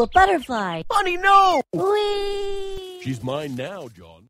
A butterfly. Honey, no! Whee! She's mine now, John.